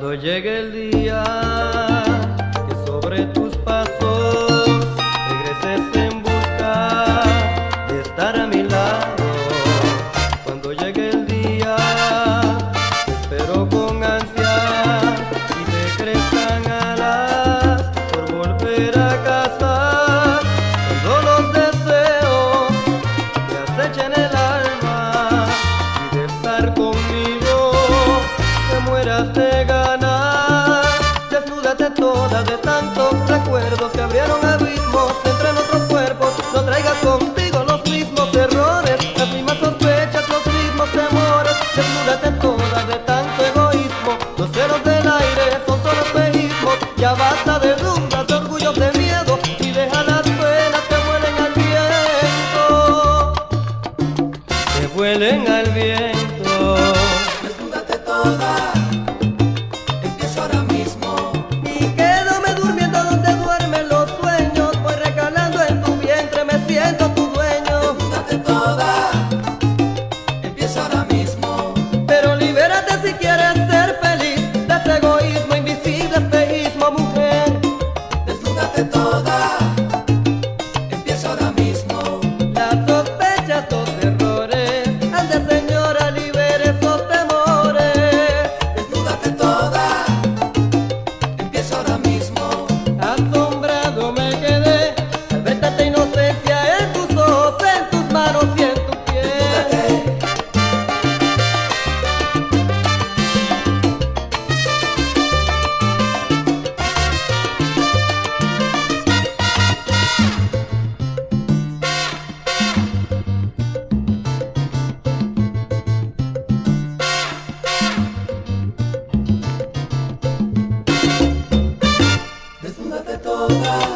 Cuando llegue el día que sobre tus pasos regreses en busca de estar a mi lado. Cuando llegue el día, te espero con ansia y te crezcan alas por volver a casa. Cuando los deseos te acechen el alma y de estar conmigo te mueras de de tantos recuerdos se abrieron abismos entre nuestros cuerpos. No traigas contigo los mismos errores, las mismas sospechas, los mismos temores. Desnúdate toda de tanto egoísmo. Los ceros del aire son solo espejismos. Ya basta de dudas, de orgullos, de miedo y deja las penas que vuelen al viento. Que vuelen al viento. de todas. Yoga.